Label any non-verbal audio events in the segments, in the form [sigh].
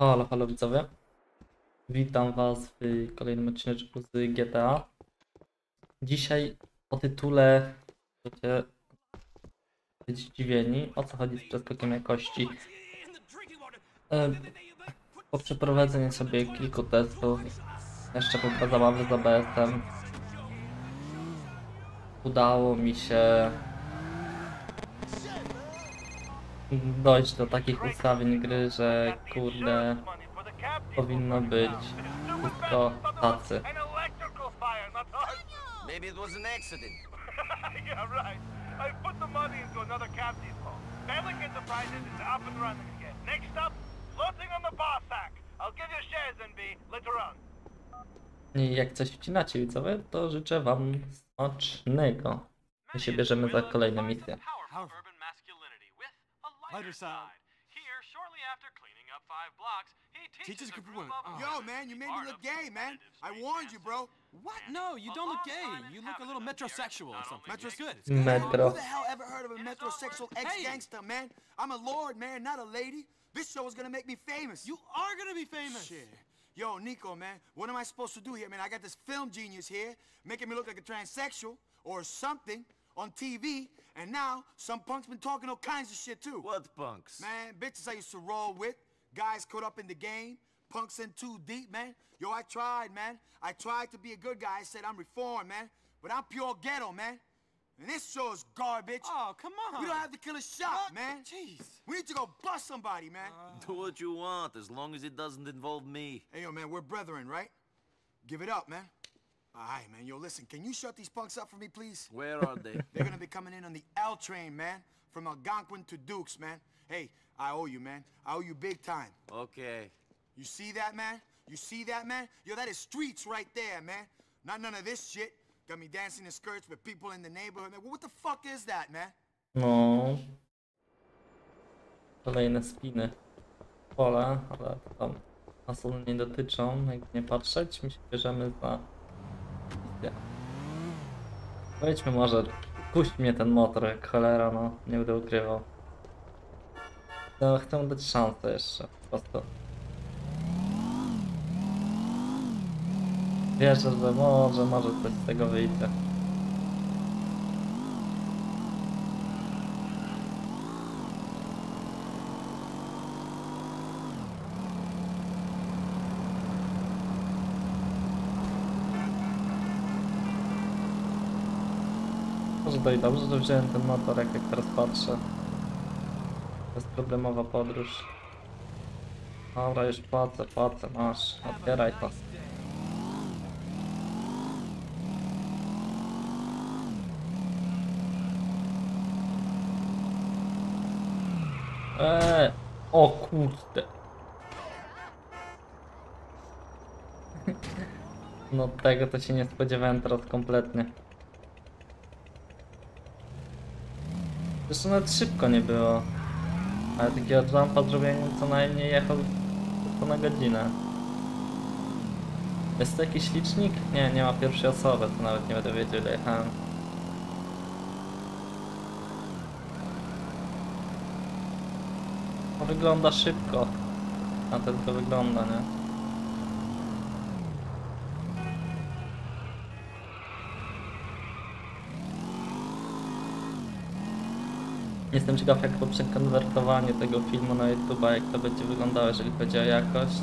Halo, halo widzowie. Witam was w kolejnym odcinku z GTA. Dzisiaj o tytule będziecie zdziwieni, o co chodzi z przeskokiem jakości. E, Po przeprowadzeniu sobie kilku testów, jeszcze po zabawy z ABS-em, udało mi się dojść do takich ustawień gry, że kurde powinno być wszystko tacy. Maybe it was an accident. [laughs] yeah, right. I put the money into another cab depot. Pelican Enterprises is up and running again. Next up, floating on the bar sack. I'll give you shares, NB, later on. I jak coś wcinacie widzowie, to życzę wam smacznego. My się bierzemy za kolejne misje. A Lighter lighter side. side. Here, shortly after cleaning up five blocks, he teaches, Teaches a group group of women. Oh. Yo, man, you made me look gay, man. I warned you, bro. What? No, you don't look gay. You look a little metrosexual or something. Metro- It's good. Mm. good. Metro. Who the hell ever heard of a metrosexual ex-gangster, man? I'm a lord, man, not a lady. This show is gonna make me famous. You are gonna be famous. Shit. Yo, Nico, man, what am I supposed to do here, man? I got this film genius here, making me look like a transsexual or something on TV, and now some punk's been talking all kinds of shit too. What punks? Man, bitches I used to roll with, guys caught up in the game, punks in too deep, man. Yo, I tried, man. I tried to be a good guy. I said I'm reformed, man. But I'm pure ghetto, man. And this show is garbage. Oh, come on. We don't have to kill a shot, What? man. Jeez. We need to go bust somebody, man. Uh. Do what you want, as long as it doesn't involve me. hey, yo, man, we're brethren, right? Give it up, man. All right, man. Yo, listen, can you shut these punks up for me, please? Where are they? [laughs] They're gonna be coming in on the L train, man. From Algonquin to Dukes, man. Hey, I owe you, man. I owe you big time. okay. You see that, man? You see that, man? Yo, that is streets right there, man. Not none of this shit. Got me dancing in skirts with people in the neighborhood. Man, what the fuck is that, man? No. Kolejne spiny. Pole, ale to tam nas nie dotyczą. Jakby nie patrzeć, my się bierzemy za Wejdźmy może, puść mnie ten motor jak cholera, no. Nie będę ukrywał. No, chcę dać szansę jeszcze, po prostu. Wierzę, że może, może coś z tego wyjdzie. To i dobrze, że wziąłem ten motorek, jak teraz patrzę. Bezproblemowa podróż. Dobra, już płacę, płacę, masz, otwieraj to. Eee, o kurde. No tego to się nie spodziewałem teraz kompletnie. Zresztą nawet szybko nie było. Ale takiego jumpa zrobiłem co najmniej jechał tylko na godzinę. Jest to jakiś licznik? Nie, nie ma pierwszej osoby, to nawet nie będę wiedział ile jechałem. No wygląda szybko. A to tylko wygląda, nie? Jestem ciekaw jak to przekonwertowanie tego filmu na YouTube, jak to będzie wyglądało, jeżeli chodzi o jakość.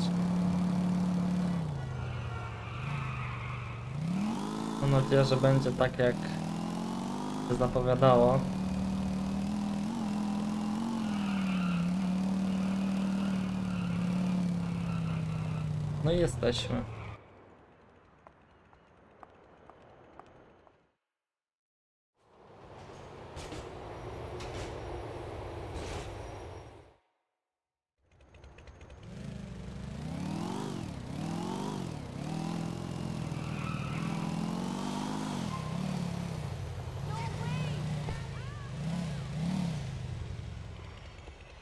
Mam nadzieję, że będzie tak jak się zapowiadało. No i jesteśmy.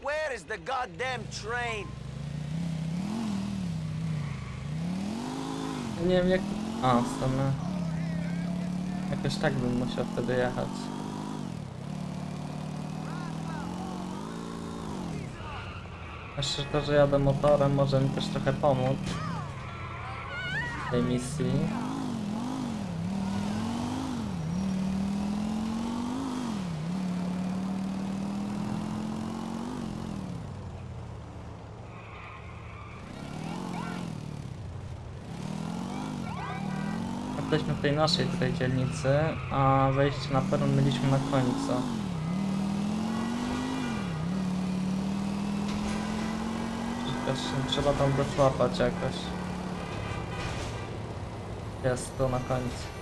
Where is the goddamn train? Nie wiem jak... A, w. Jakoś tak bym musiał wtedy jechać. Jeszcze to, że jadę motorem może mi też trochę pomóc w tej misji. Jesteśmy w tej naszej tutaj dzielnicy, a wejście na peron mieliśmy na końcu. Trzeba tam dosłapać jakoś. Jest to na końcu.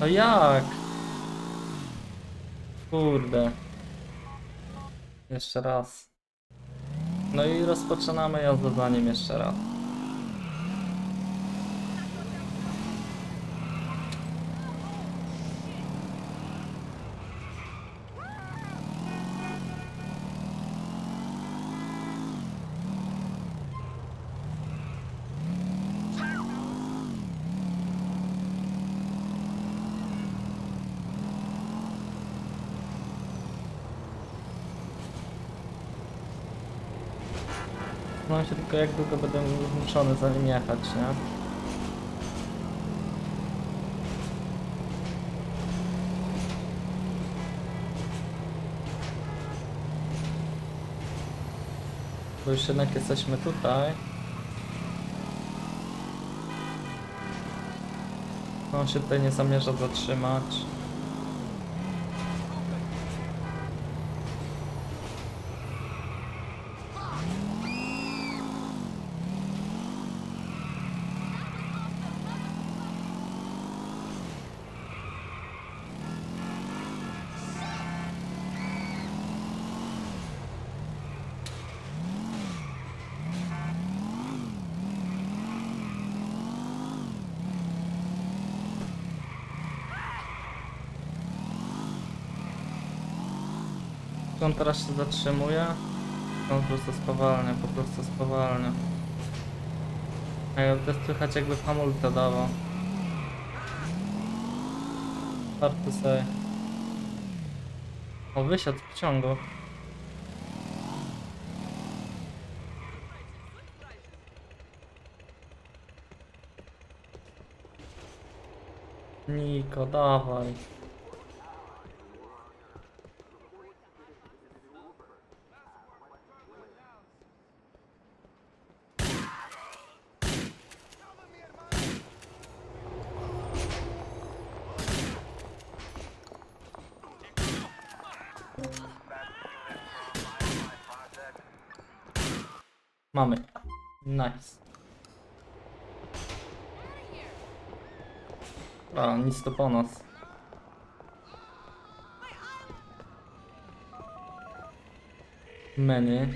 No jak? Kurde. Jeszcze raz. No i rozpoczynamy jazdę za nim jeszcze raz. Zastanawiam się tylko jak długo będę zmuszony za nim jechać, nie? Bo już jednak jesteśmy tutaj. On się tutaj nie zamierza zatrzymać. On teraz się zatrzymuje? On po prostu spowalnia, po prostu spowalnia. To jest słychać jakby hamulce dawał. Warto sobie. O, wysiadł z pociągu. Niko, dawaj. Mamy. Nice. A, nic to po nas. Menu.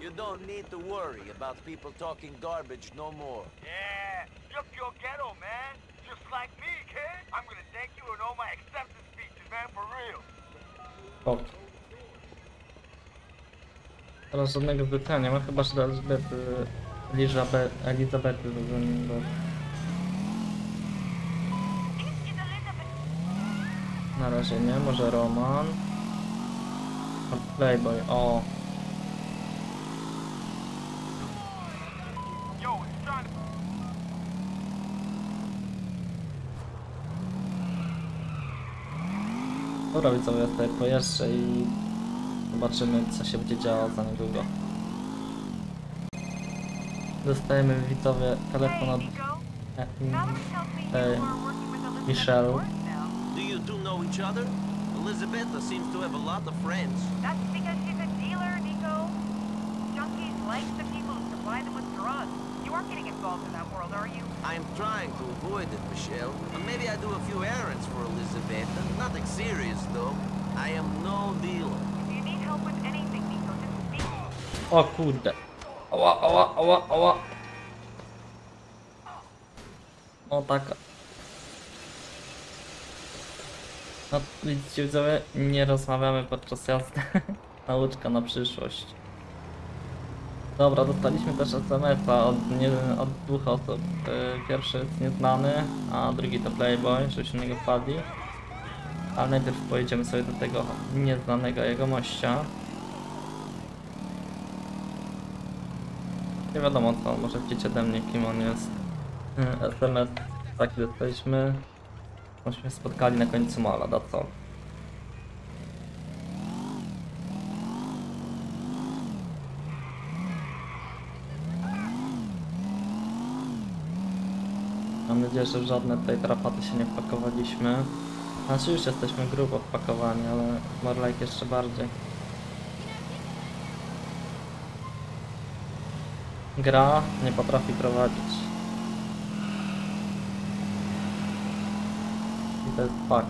You don't need to worry about people talking garbage no more. Yeah, you're pure ghetto, man. Just like me, kid. I'm gonna thank you in all my acceptance speeches, man, for real. O. Teraz żadnego zwyczaju nie ma, chyba że Elizabety rozumiem, bo... Na razie nie, może Roman. Playboy, o. Dobra widzowie, ja tutaj pojeżdżę i zobaczymy co się będzie działo za niedługo. Dostajemy widzowie telefon od e, e, Michelle. Do you two know each other? Elizabetta seems to have a lot of friends. That's because she's a dealer, Nico. Junkies like the people who supply them with drugs. You aren't getting involved in that world, are you? I'm trying to avoid it, Michelle. Maybe I do a few errands for Elizabetta. Nothing serious, though. I am no dealer. O kurde. Ała, ała, ała, ała. O taka. No widzicie widzowie, nie rozmawiamy podczas jazdy. [laughs] Nauczka na przyszłość. Dobra, dostaliśmy też SMS-a od, od dwóch osób. Yy, Pierwszy jest nieznany, a drugi to Playboy, żebyśmy na niego wpadli. Ale najpierw pojedziemy sobie do tego nieznanego jegomościa. Nie wiadomo co, może chcieć ode mnie kim on jest. SMS taki dostaliśmy. Myśmy spotkali na końcu mala, da co? Mam nadzieję, że w żadne tej tarapaty się nie wpakowaliśmy. Znaczy już jesteśmy grubo wpakowani, ale Morlake jeszcze bardziej. Gra nie potrafi prowadzić. I to jest fakt.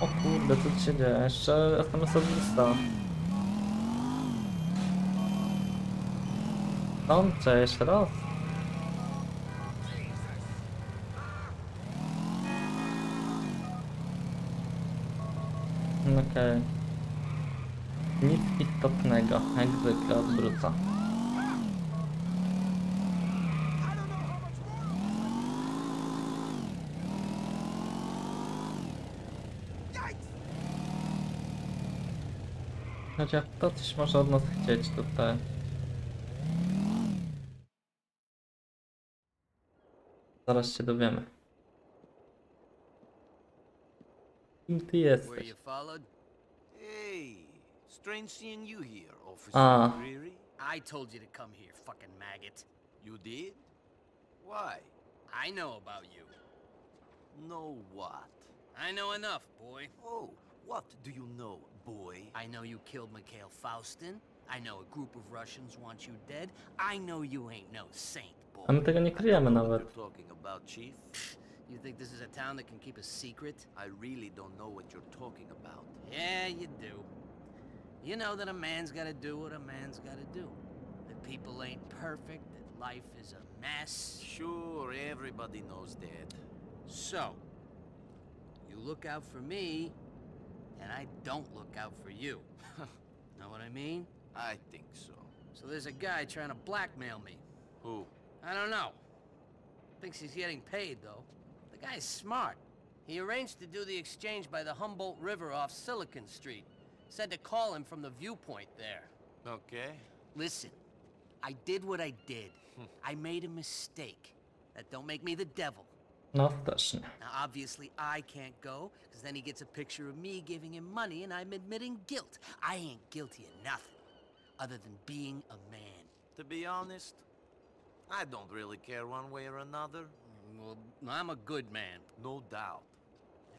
O kurde, co tu się dzieje? Jeszcze SMS od lista. No, cześć, raz. Okej. Nic istotnego, jak zwykle odwrócę. Chociaż to coś może od nas chcieć tutaj. Zaraz się dowiemy. Kim ty jesteś? You followed? Hey, strange seeing you here, Officer Ah. Greery. I told you to come here, fucking maggot. You did? Why? I know about you. Know what? I know enough, boy. Oh, what do you know, boy? I know you killed Mikhail Faustin. I know a group of Russians want you dead. I know you ain't no saint, A my boy. tego nie kryjemy know what nawet. you're talking about, Chief. You think this is a town that can keep a secret? I really don't know what you're talking about. Yeah, you do. You know that a man's gotta do what a man's gotta do. That people ain't perfect, that life is a mess. Sure, everybody knows that. So, you look out for me, and I don't look out for you. [laughs] know what I mean? I think so. So there's a guy trying to blackmail me. Who? I don't know. Thinks he's getting paid, though. The guy's smart. He arranged to do the exchange by the Humboldt River off Silicon Street. Said to call him from the viewpoint there. Okay. Listen, I did what I did. I made a mistake. That don't make me the devil. No też nie. Now, obviously, I can't go, because then he gets a picture of me giving him money and I'm admitting guilt. I ain't guilty of nothing, other than being a man. To be honest, I don't really care one way or another. Well, I'm a good man. No doubt.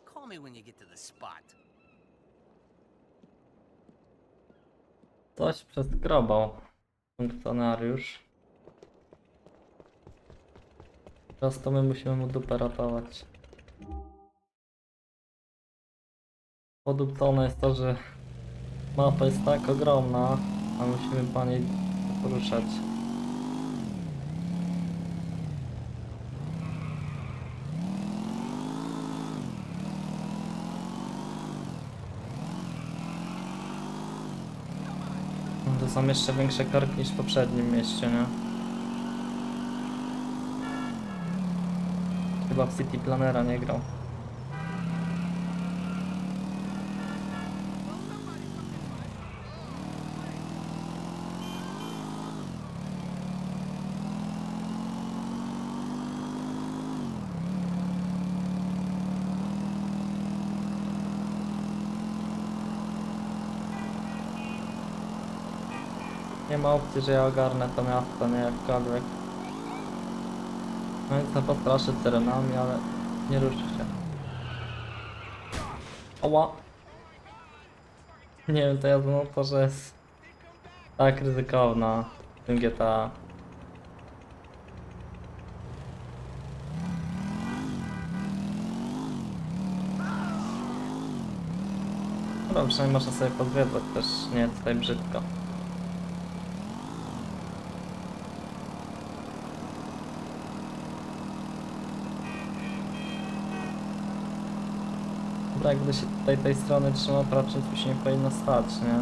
Call me when you get to the spot. Coś przeskrobał funkcjonariusz. Teraz to my musimy mu dupę ratować. Podupcone jest to, że mapa jest tak ogromna, a musimy po niej poruszać. To są jeszcze większe korki niż w poprzednim mieście, nie? Chyba w City Planera nie grał. Ma opcji, że ja ogarnę to miasto, nie jakkolwiek. No i co postraszy terenami, ale nie ruszy się. Oła! Nie wiem, to ja no to, że jest tak ryzykowna w tym GTA. No przynajmniej można sobie podwiedzać też, nie jest tutaj brzydko. Jak będę się tutaj tej strony trzymał, to raczej tu się nie powinno stać, nie?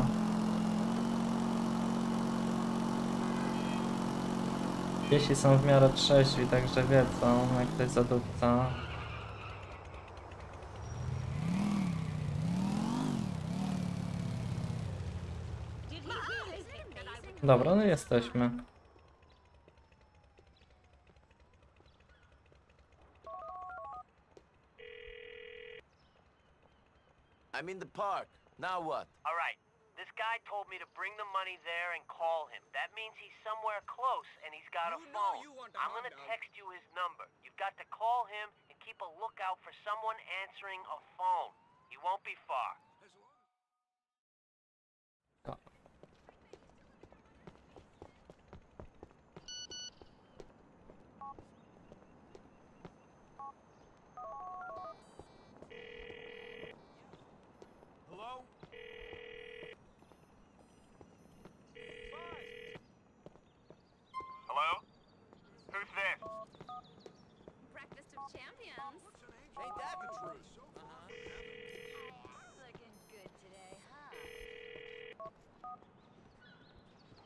Jeśli są w miarę trzeźwi, także wiedzą, jak ktoś zadupca. Dobra, no jesteśmy. I'm in the park. Now what? All right. This guy told me to bring the money there and call him. That means he's somewhere close and he's got a phone. I'm gonna text you his number. You've got to call him and keep a lookout for someone answering a phone. He won't be far.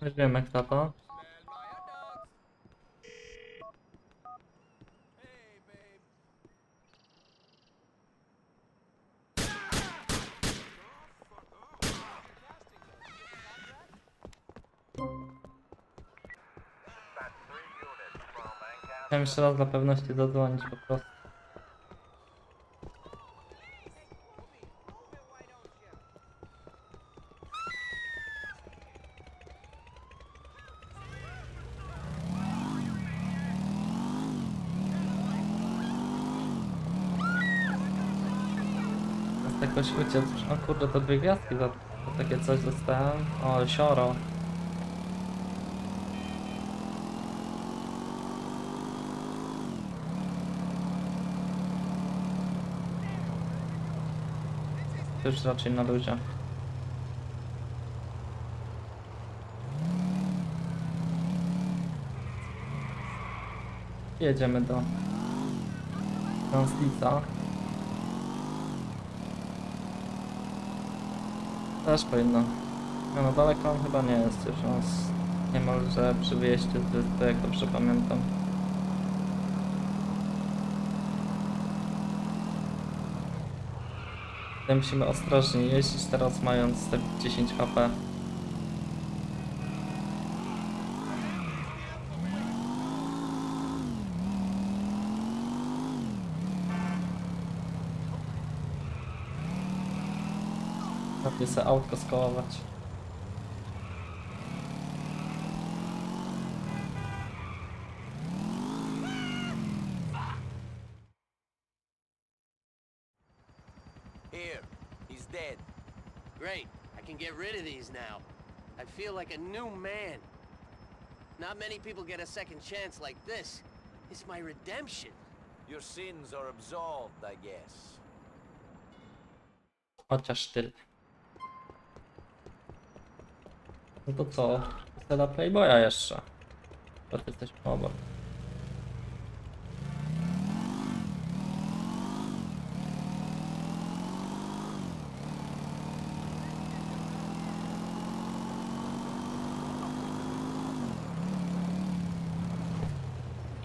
Już wiemy kto to. Chciałem jeszcze raz dla pewności zadzwonić po prostu. Jakoś uciec. O kurde, to dwie gwiazdki za, takie coś dostałem. O, sioro. Już raczej na luzie. Jedziemy do Translica. Też powinno. No, no daleko on chyba nie jest już. On jest niemalże przy wyjeździe z wyspy, jak dobrze pamiętam. Musimy ostrożnie jeździć teraz mając te 10 HP. Lepiej sobie autko skołować. Here. He's dead. Great. I can get rid of these now. I feel like a new man. Not many people get a second chance like this. It's my redemption. Your sins are absolved, I guess. Chociaż tyle. No to co? Scena Playboya jeszcze. To ty jesteśmy obok.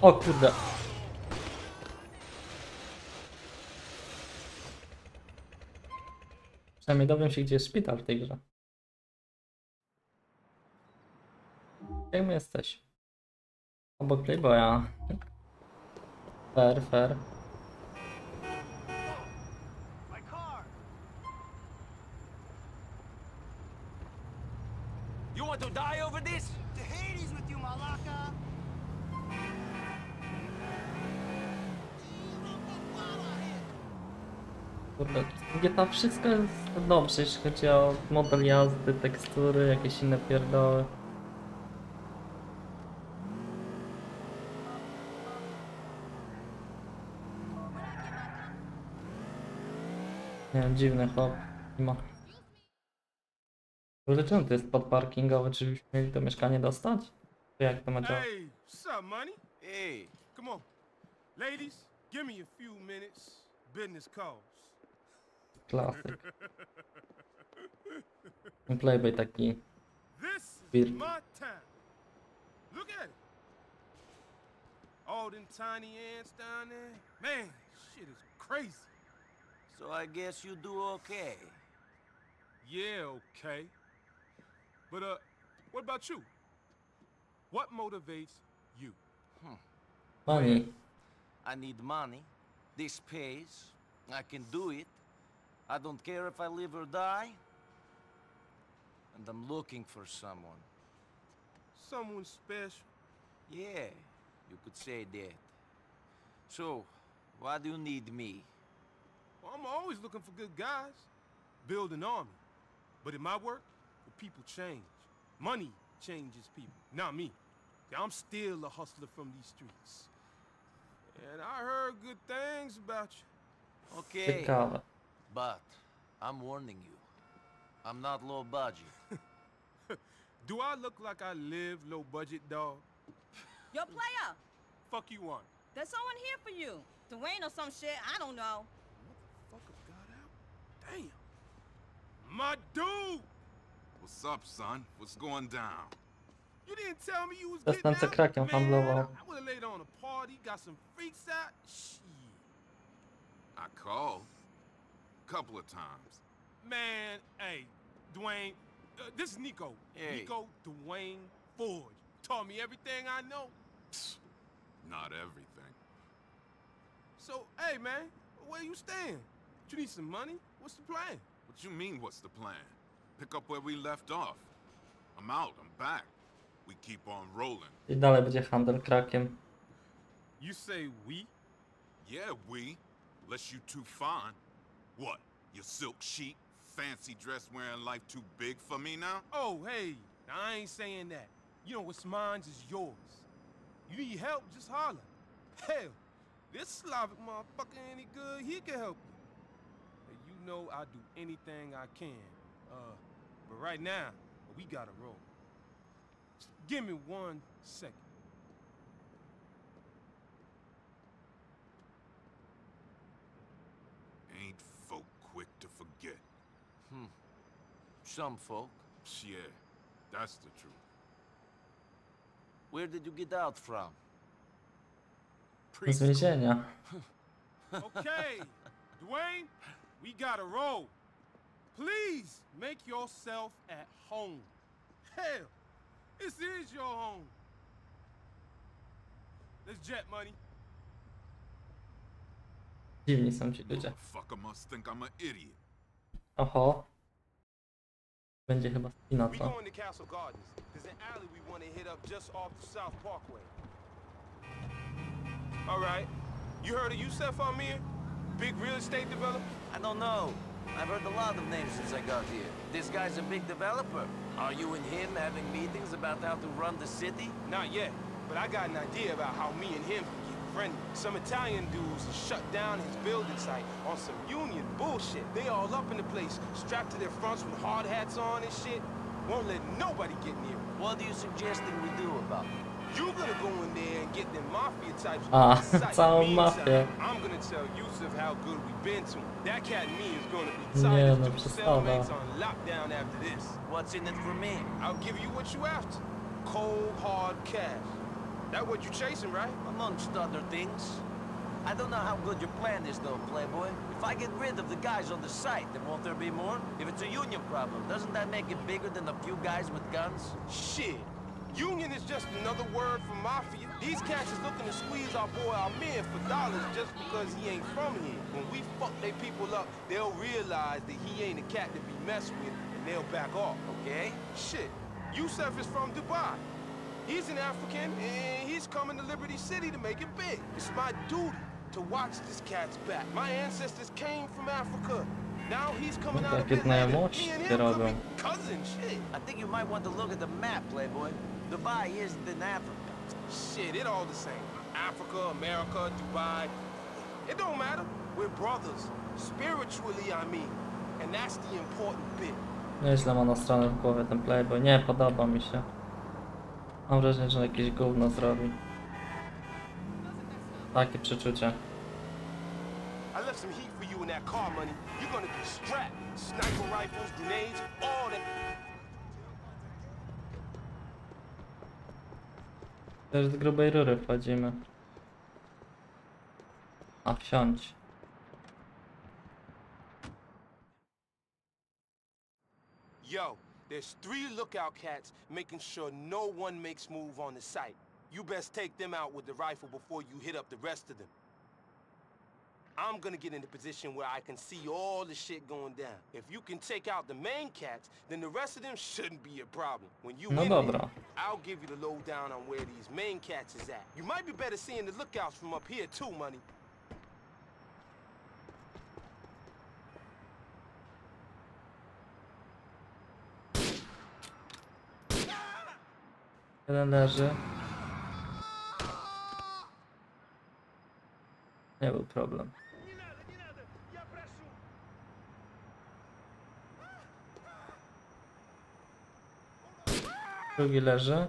O kurde. Przynajmniej dowiem się, gdzie jest szpital w tej grze. Jak my jesteś? Obok Playboya. Fair, fair. You want to die over this? To Hades with you, Malaka! Kurde, GTA wszystko jest dobrze, jeśli chodzi o model jazdy, tekstury, jakieś inne pierdoły. Nie wiem, dziwny chłop. Ma. Ogóle czemu to jest pod parkingowy? Czy byśmy mieli to mieszkanie dostać? Czy jak to ma działać? Hey, what's up, money? Hey. Come on. Ladies, give me a few minutes. Business calls. Klasyk. [laughs] Playboy taki. This is my town. Look at it. All them tiny ants down there. Man, shit is crazy. So I guess you do okay. Yeah, okay. But uh, what about you? What motivates you? Money. I need money. This pays. I can do it. I don't care if I live or die. And I'm looking for someone. Someone special. Yeah, you could say that. So, why do you need me? Well, I'm always looking for good guys. Build an army. But in my work, the people change. Money changes people, not me. I'm still a hustler from these streets. And I heard good things about you. Okay, Ciekawe. but I'm warning you. I'm not low budget. [laughs] Do I look like I live low budget, dog? Yo, player, Fuck you want. there's someone here for you. Dwayne or some shit, I don't know. Motherfucker got out. Damn. My dude! What's up, son? What's going down? You didn't tell me you was Zastępca getting out? krakiem Man, handlował. I would've laid on a party, got some freaks out. Shit. I called. Couple of times. Man, hey, Dwayne, uh, this is Nico. Hey. Nico Dwayne Ford. Taught me everything I know. Not everything. So, hey, man, where you stand? You need some money? What's the plan? What you mean, what's the plan? Pick up where we left off. I'm out, I'm back. We keep on rolling. I dalej będzie handel krakiem. You say we? Yeah, we. Unless you too fine. What? Your silk sheet? Fancy dress wearing life too big for me now? Oh, hey, I ain't saying that. You know what's mine is yours. You need help, just holler. Hell, this Slavic motherfucker any good, he can help you. And you know I do anything I can. Uh, but right now, we gotta roll. Just give me one second. Ain't folk quick to forget. Hmm. Some folk. Yeah, that's the truth. Where did you get out from? Z więzienia. [laughs] Okay, Dwayne, we gotta roll. Please make yourself at home. Hell, this is your home. Let's jet money. Dziwni są ci ludzie. Motherfucker must think I'm an idiot. Oho. Będzie chyba spina We to. going to Castle Gardens. There's an alley we want to hit up just off the South Parkway. All right. You heard of Yusef Amir? Big real estate developer? I don't know. I've heard a lot of names since I got here. This guy's a big developer. Are you and him having meetings about how to run the city? Not yet, but I got an idea about how me and him can get friendly. Some Italian dudes have shut down his building site on some union bullshit. They all up in the place, strapped to their fronts with hard hats on and shit. Won't let nobody get near. What are you suggesting we do about it? You gonna go in there and get them mafia types Ah, off the site. Meantime, mafię. I'm gonna tell Yusuf how good we've been to him. That cat and me is gonna be Nie, tied as no two przesada. cellmates on lockdown after this. What's in it for me? I'll give you what you after. Cold, hard cash. That what you chasing, right? Amongst other things. I don't know how good your plan is, though, Playboy. If I get rid of the guys on the site, then won't there be more? If it's a union problem, doesn't that make it bigger than a few guys with guns? Shit. Union is just another word for mafia. These cats is looking to squeeze our boy Amir for dollars just because he ain't from here. When we fuck they people up, they'll realize that he ain't a cat to be messed with, and they'll back off. Okay? Shit. Yusuf is from Dubai. He's an African, and he's coming to Liberty City to make it big. It's my duty to watch this cat's back. My ancestors came from Africa. Now he's coming out of Jakie Atlanta. Me and him could be cousins, shit. I think you might want to look at the map, Playboy. Dubai isn't in Africa. Shit, it all the same. Africa, America, Dubai. It don't matter. We're brothers. Spiritually, I mean. And that's the important bit. Nieźle ma na stronę w głowie ten playboy. Nie podoba mi się. Mam wrażenie, że jakieś gówno zrobi. Takie przeczucie. I left some heat for you in that car, money. You're gonna be strapped. Sniper rifles, grenades, all that. Też z grubej rury wchodzimy. A wsiądź. Yo, there's three lookout cats making sure no one makes move on the site. You best take them out with the rifle before you hit up the rest of them. I'm gonna get in a position where I can see all the shit going down. If you can take out the main cats, then the rest of them shouldn't be a problem. When you No there. I'll give you the lowdown on where these main cats is at. You might be better seeing the lookouts from up here too, money. Jeden leży. Nie był problem. Drugi leży.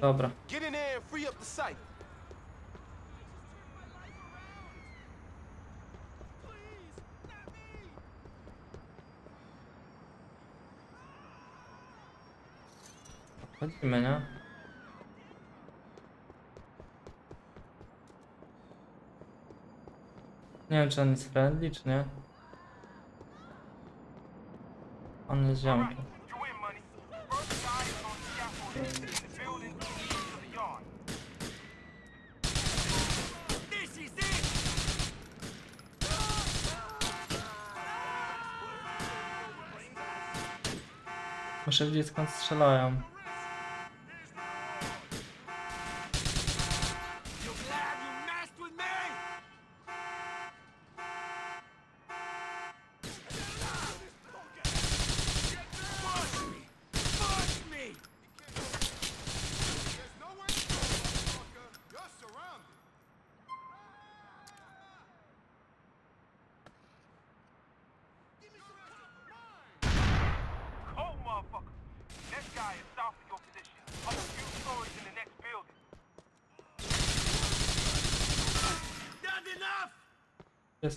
Dobra. Get in there and free up the site. Chodzimy, nie? Nie wiem, czy on jest friendly, czy nie. On jest ziomkiem. You win, money. First we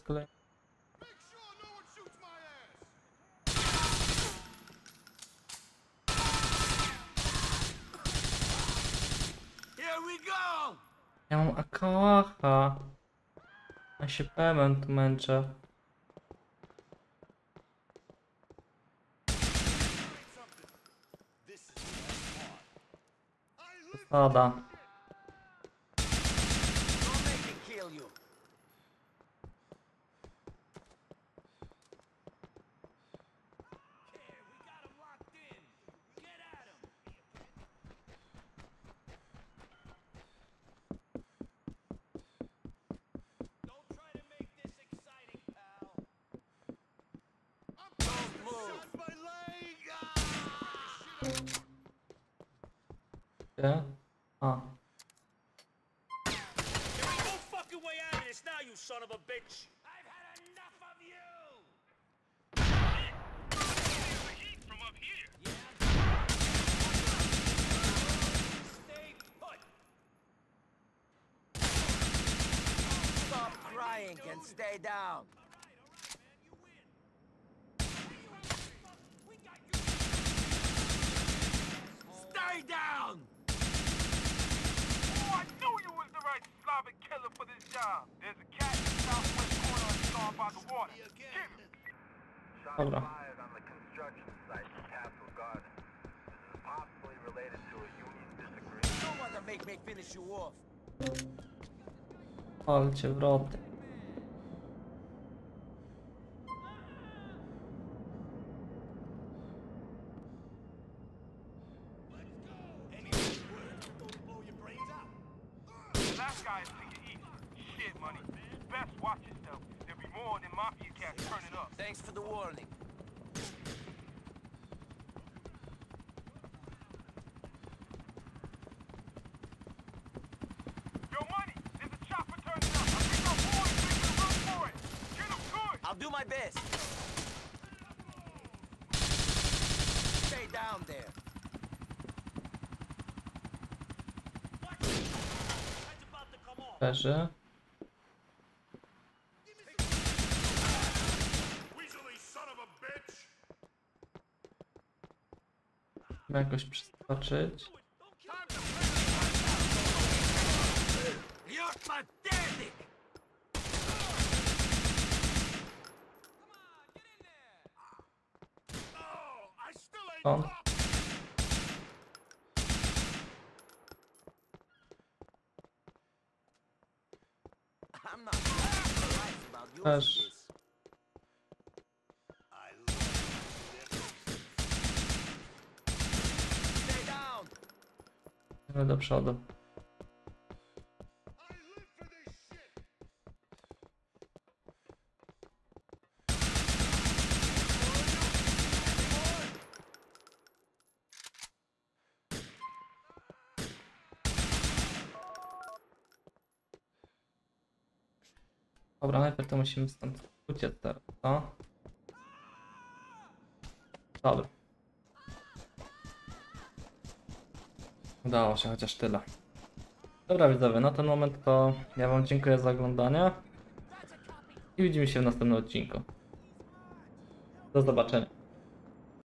go! Ja mam akałacha. Ja się pełen tu męczę. Zasada. Don't make me kill you. Gdzie? A. There ain't no fucking way out of this now, you son of a bitch! I've had enough of you! Stay put! Stop crying and stay down. Stay down! I knew you was the right Slavic killer for this job. There's a cat in the southwest corner of the star by the water. Get him. Dobra. fired on the construction site in Castle Garden. This is possibly related to a union disagreement. Don't want to make me finish you off. Palcie wroty. The is to your east. Shit, money. Best watch yourself. There'll be more than mafia cats turning up. Thanks for the warning. Trzeba jakoś przeskoczyć. Stąd. I'm not Idziemy do przodu. To musimy stąd uciec teraz, no. Dobra. Udało się chociaż tyle. Dobra widzowie, na ten moment to ja wam dziękuję za oglądanie i widzimy się w następnym odcinku. Do zobaczenia.